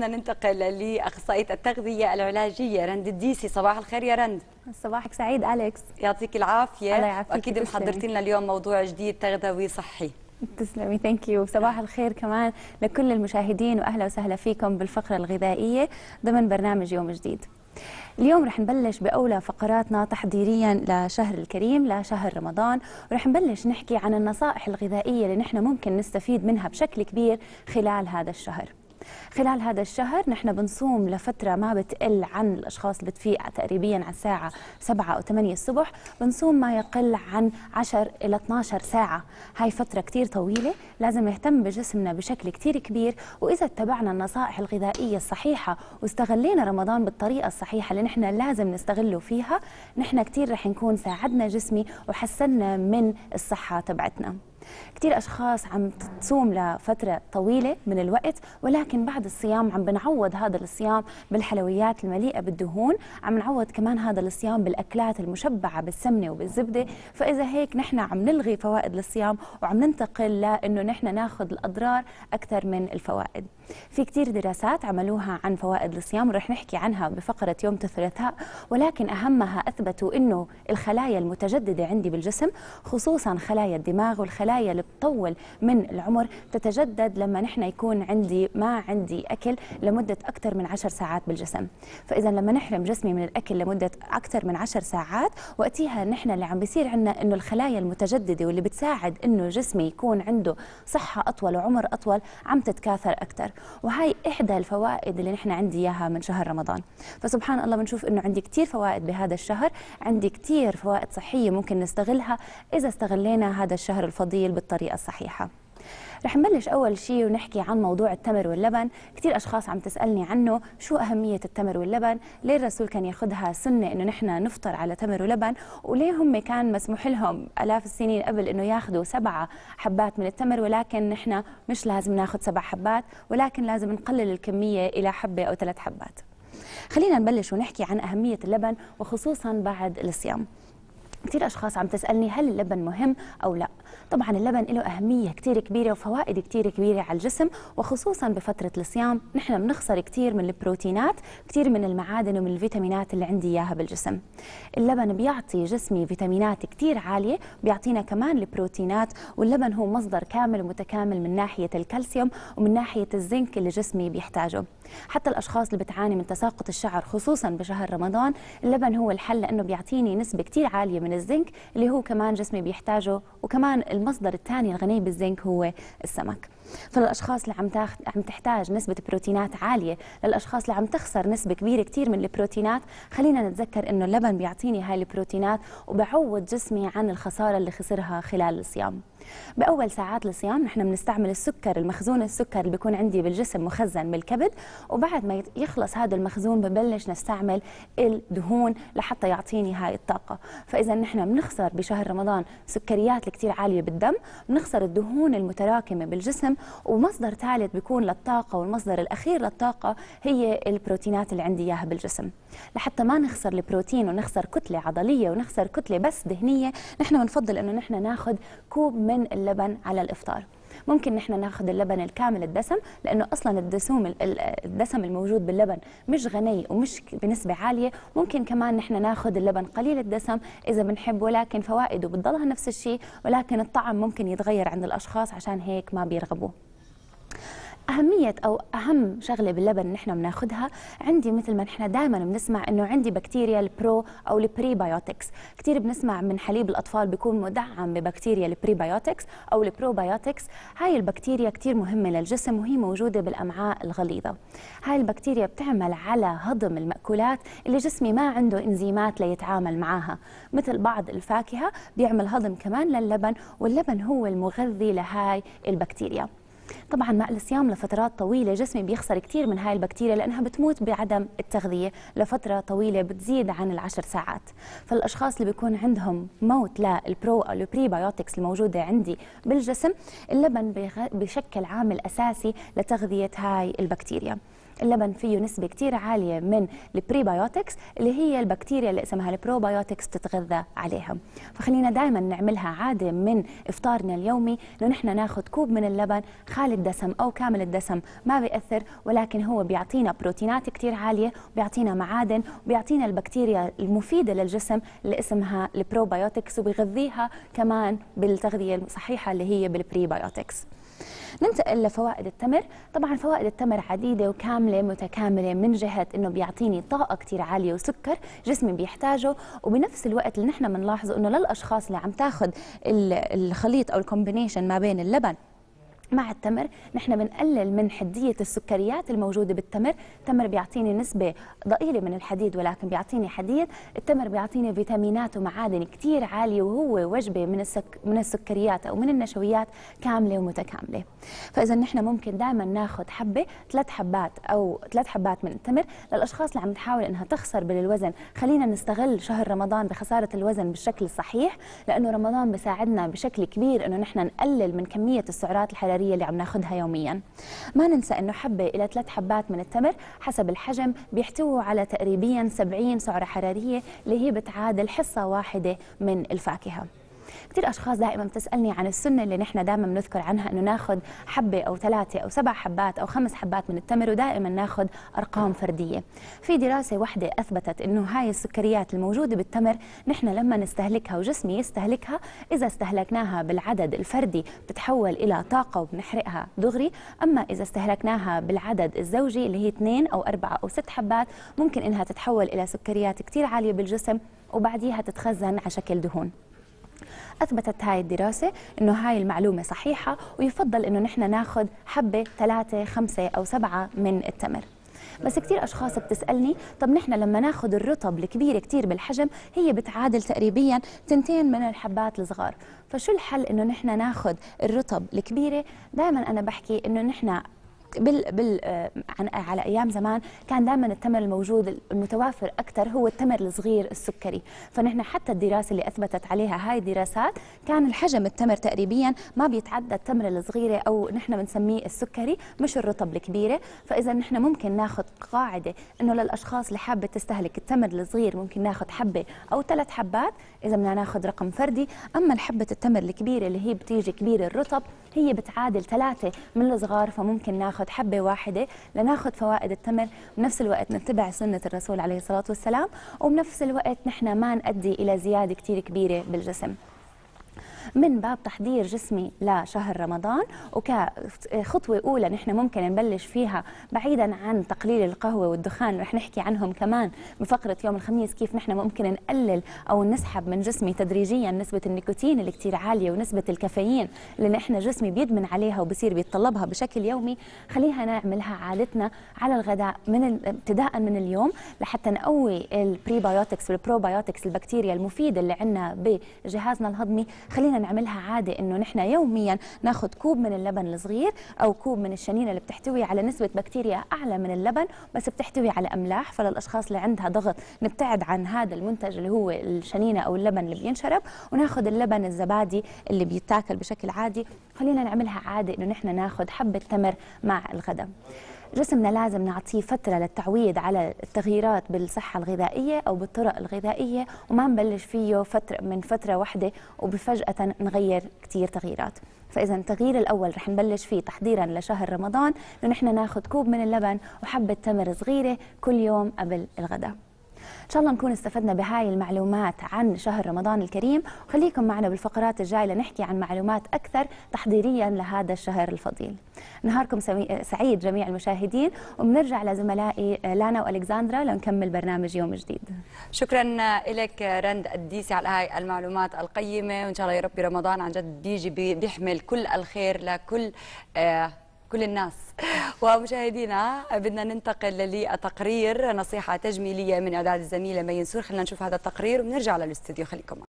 ننتقل لأخصائية التغذية العلاجية رند الديسي. صباح الخير يا رند. صباحك سعيد أليكس. يعطيك العافية. الله يعافيك واكيد محضرتي لنا اليوم موضوع جديد تغذوي صحي. تسلمي thank you صباح الخير كمان لكل المشاهدين وأهلا وسهلا فيكم بالفقرة الغذائية ضمن برنامج يوم جديد. اليوم رح نبلش بأولى فقراتنا تحضيريا لشهر الكريم لشهر رمضان ورح نبلش نحكي عن النصائح الغذائية اللي نحن ممكن نستفيد منها بشكل كبير خلال هذا الشهر. خلال هذا الشهر نحن بنصوم لفترة ما بتقل عن الأشخاص اللي بتفيق تقريبا على الساعة 7 أو 8 الصبح. بنصوم ما يقل عن 10 إلى 12 ساعة. هاي فترة كتير طويلة لازم نهتم بجسمنا بشكل كتير كبير. وإذا اتبعنا النصائح الغذائية الصحيحة واستغلينا رمضان بالطريقة الصحيحة اللي نحن لازم نستغله فيها نحن كتير رح نكون ساعدنا جسمي وحسنا من الصحة تبعتنا. كثير أشخاص عم تصوم لفترة طويلة من الوقت ولكن بعد الصيام عم بنعوض هذا الصيام بالحلويات المليئة بالدهون. عم نعوض كمان هذا الصيام بالأكلات المشبعة بالسمنة وبالزبدة. فإذا هيك نحن عم نلغي فوائد الصيام وعم ننتقل لإنه نحن ناخذ الأضرار أكثر من الفوائد. في كثير دراسات عملوها عن فوائد الصيام ورح نحكي عنها بفقرة يوم الثلاثاء ولكن أهمها أثبتوا أنه الخلايا المتجددة عندي بالجسم خصوصا خلايا الدماغ والخلايا اللي بتطول من العمر تتجدد لما نحن يكون عندي ما عندي أكل لمدة أكثر من عشر ساعات بالجسم. فإذا لما نحرم جسمي من الأكل لمدة أكثر من عشر ساعات وقتها نحن اللي عم بيصير عندنا أنه الخلايا المتجددة واللي بتساعد أنه جسمي يكون عنده صحة أطول وعمر أطول عم تتكاثر أكثر. وهي إحدى الفوائد اللي نحن عندي إياها من شهر رمضان. فسبحان الله بنشوف إنه عندي كثير فوائد بهذا الشهر عندي كثير فوائد صحية ممكن نستغلها إذا استغلينا هذا الشهر الفضيل بالطريقة الصحيحة. رح نبلش أول شيء ونحكي عن موضوع التمر واللبن. كثير أشخاص عم تسألني عنه شو أهمية التمر واللبن؟ ليه الرسول كان ياخذها سنة إنه نحن نفطر على تمر ولبن؟ وليه هم كان مسموح لهم آلاف السنين قبل إنه ياخذوا سبعة حبات من التمر؟ ولكن نحن مش لازم ناخذ سبع حبات ولكن لازم نقلل الكمية إلى حبة أو ثلاث حبات. خلينا نبلش ونحكي عن أهمية اللبن وخصوصا بعد الصيام. كثير أشخاص عم تسألني هل اللبن مهم أو لا. طبعا اللبن له أهمية كثير كبيرة وفوائد كثير كبيرة على الجسم وخصوصا بفترة الصيام. نحن بنخسر كثير من البروتينات كثير من المعادن ومن الفيتامينات اللي عندي إياها بالجسم. اللبن بيعطي جسمي فيتامينات كثير عالية بيعطينا كمان البروتينات واللبن هو مصدر كامل ومتكامل من ناحية الكالسيوم ومن ناحية الزنك اللي جسمي بيحتاجه. حتى الأشخاص اللي بتعاني من تساقط الشعر خصوصا بشهر رمضان اللبن هو الحل لأنه بيعطيني نسبة كثير عالية من الزنك اللي هو كمان جسمي بيحتاجه وكمان المصدر الثاني الغني بالزنك هو السمك. فللأشخاص اللي عم تاخد عم تحتاج نسبة بروتينات عالية للأشخاص اللي عم تخسر نسبة كبيرة كثير من البروتينات خلينا نتذكر إنه اللبن بيعطيني هاي البروتينات وبعوض جسمي عن الخسارة اللي خسرها خلال الصيام. بأول ساعات الصيام نحن بنستعمل السكر المخزون السكر اللي بيكون عندي بالجسم مخزن بالكبد وبعد ما يخلص هذا المخزون ببلش نستعمل الدهون لحتى يعطيني هاي الطاقة. فإذا نحن بنخسر بشهر رمضان سكريات كثير عالية بالدم بنخسر الدهون المتراكمة بالجسم ومصدر ثالث بيكون للطاقة والمصدر الأخير للطاقة هي البروتينات اللي عندي إياها بالجسم. لحتى ما نخسر البروتين ونخسر كتلة عضلية ونخسر كتلة بس دهنيه نحن بنفضل إنه نحن ناخذ كوب من اللبن على الإفطار. ممكن نحن ناخذ اللبن الكامل الدسم لأنه أصلا الدسوم الدسم الموجود باللبن مش غني ومش بنسبة عالية. ممكن كمان نحن ناخذ اللبن قليل الدسم إذا بنحب ولكن فوائده بتضلها نفس الشيء ولكن الطعم ممكن يتغير عند الأشخاص عشان هيك ما بيرغبوا أهمية أو أهم شغلة باللبن نحن بناخذها عندي مثل ما نحن دائما بنسمع إنه عندي بكتيريا ال pro أو ال prebiotics. كثير بنسمع من حليب الأطفال بيكون مدعم ببكتيريا ال prebiotics أو ال probiotics. هاي البكتيريا كثير مهمة للجسم وهي موجودة بالأمعاء الغليظة. هاي البكتيريا بتعمل على هضم المأكولات اللي جسمي ما عنده إنزيمات ليتعامل معها مثل بعض الفاكهة بيعمل هضم كمان للبن واللبن هو المغذي لهاي البكتيريا. طبعا مع الصيام لفترات طويلة جسمي بيخسر كثير من هاي البكتيريا لأنها بتموت بعدم التغذية لفترة طويلة بتزيد عن العشر ساعات. فالأشخاص اللي بيكون عندهم موت لل pro أو ال prebiotics الموجودة عندي بالجسم اللبن بشكل عامل اساسي لتغذية هاي البكتيريا. اللبن فيه نسبة كتير عالية من ال prebiotics اللي هي البكتيريا اللي اسمها ال probiotics تتغذى عليها. فخلينا دائما نعملها عادة من إفطارنا اليومي إنه نحن ناخذ كوب من اللبن خالي الدسم أو كامل الدسم ما بيأثر ولكن هو بيعطينا بروتينات كتير عالية وبيعطينا معادن وبيعطينا البكتيريا المفيدة للجسم اللي اسمها ال probiotics وبيغذيها كمان بالتغذية الصحيحة اللي هي بال prebiotics. ننتقل لفوائد التمر. طبعا فوائد التمر عديدة وكاملة متكاملة من جهة إنه بيعطيني طاقة كتير عالية وسكر جسمي بيحتاجه. وبنفس الوقت اللي نحن بنلاحظه إنه للأشخاص اللي عم تاخذ الخليط أو ال combination ما بين اللبن مع التمر. نحن بنقلل من حدية السكريات الموجودة بالتمر. التمر بيعطيني نسبة ضئيلة من الحديد ولكن بيعطيني حديد. التمر بيعطيني فيتامينات ومعادن كتير عالية وهو وجبة من السك من السكريات أو من النشويات كاملة ومتكاملة. فإذا نحن ممكن دائما ناخذ حبة ثلاث حبات أو ثلاث حبات من التمر للأشخاص اللي عم تحاول إنها تخسر بالوزن. خلينا نستغل شهر رمضان بخسارة الوزن بالشكل الصحيح لأنه رمضان بيساعدنا بشكل كبير إنه نحن نقلل من كمية السعرات الحرارية الحرارية اللي عم ناخذها يوميا. ما ننسى إنه حبة إلى ثلاث حبات من التمر حسب الحجم بيحتووا على تقريبا 70 سعرة حرارية اللي هي بتعادل حصة واحدة من الفاكهة. كثير أشخاص دائما بتسألني عن السنة اللي نحن دائما بنذكر عنها إنه ناخذ حبة أو ثلاثة أو سبع حبات أو خمس حبات من التمر ودائما ناخذ أرقام فردية. في دراسة واحدة أثبتت إنه هاي السكريات الموجودة بالتمر نحن لما نستهلكها وجسمي يستهلكها إذا استهلكناها بالعدد الفردي بتتحول إلى طاقة وبنحرقها دغري. أما إذا استهلكناها بالعدد الزوجي اللي هي اثنين أو أربعة أو ست حبات ممكن إنها تتحول إلى سكريات كثير عالية بالجسم وبعديها تتخزن على شكل دهون. أثبتت هاي الدراسة إنه هاي المعلومة صحيحة ويفضل إنه نحن ناخذ حبة ثلاثة خمسة أو سبعة من التمر. بس كثير أشخاص بتسألني طب نحن لما ناخذ الرطب الكبيرة كثير بالحجم هي بتعادل تقريبا تنتين من الحبات الصغار. فشو الحل إنه نحن ناخذ الرطب الكبيرة؟ دائما أنا بحكي إنه نحن بال بال عن على أيام زمان كان دائما التمر الموجود المتوافر أكثر هو التمر الصغير السكري. فنحن حتى الدراسة اللي أثبتت عليها هاي الدراسات كان الحجم التمر تقريبا ما بيتعدى التمر الصغيرة أو نحن بنسميه السكري مش الرطب الكبيرة. فإذا نحن ممكن ناخذ قاعدة إنه للأشخاص اللي حابة تستهلك التمر الصغير ممكن ناخذ حبة أو ثلاث حبات إذا بدنا ناخذ رقم فردي. أما الحبة التمر الكبيرة اللي هي بتيجي كبيره الرطب هي بتعادل ثلاثة من الصغار فممكن ناخذ ناخذ حبة واحدة لناخذ فوائد التمر بنفس الوقت نتبع سنة الرسول عليه الصلاة والسلام وبنفس الوقت نحن ما نؤدي إلى زيادة كثير كبيرة بالجسم. من باب تحضير جسمي لشهر رمضان. وكخطوة أولى نحن ممكن نبلش فيها بعيدا عن تقليل القهوة والدخان رح نحكي عنهم كمان بفقرة يوم الخميس كيف نحن ممكن نقلل أو نسحب من جسمي تدريجيا نسبة النيكوتين اللي كتير عالية ونسبة الكافيين اللي نحن جسمي بيدمن عليها وبصير بيتطلبها بشكل يومي. خلينا نعملها عادتنا على الغداء من ابتداء من اليوم لحتى نقوي ال prebiotics وال probiotics البكتيريا المفيدة اللي عندنا بجهازنا الهضمي. خلينا نعملها عادة إنه نحن يوميا ناخذ كوب من اللبن الصغير أو كوب من الشنينه اللي بتحتوي على نسبة بكتيريا أعلى من اللبن بس بتحتوي على أملاح. فللأشخاص اللي عندها ضغط نبتعد عن هذا المنتج اللي هو الشنينة أو اللبن اللي بينشرب وناخذ اللبن الزبادي اللي بيتاكل بشكل عادي. خلينا نعملها عادة إنه نحن ناخذ حبة تمر مع الغداء. جسمنا لازم نعطيه فترة للتعويد على التغييرات بالصحة الغذائية أو بالطرق الغذائية وما نبلش فيه فترة من فترة واحدة وبفجأة نغير كثير تغييرات. فإذا التغيير الأول رح نبلش فيه تحضيرا لشهر رمضان إنه نحن ناخذ كوب من اللبن وحبة تمر صغيرة كل يوم قبل الغداء. إن شاء الله نكون استفدنا بهاي المعلومات عن شهر رمضان الكريم. وخليكم معنا بالفقرات الجاية لنحكي عن معلومات أكثر تحضيريا لهذا الشهر الفضيل. نهاركم سعيد جميع المشاهدين وبنرجع لزملائي لانا والكساندرا لنكمل برنامج يوم جديد. شكرا لك رند الديسي على هاي المعلومات القيمة وإن شاء الله يا ربي رمضان عن جد بيجي بيحمل كل الخير لكل آه كل الناس. ومشاهدينا بدنا ننتقل لتقرير نصيحة تجميلية من إعداد الزميلة مي نسور خلينا نشوف هذا التقرير وبنرجع للأستوديو. خليكم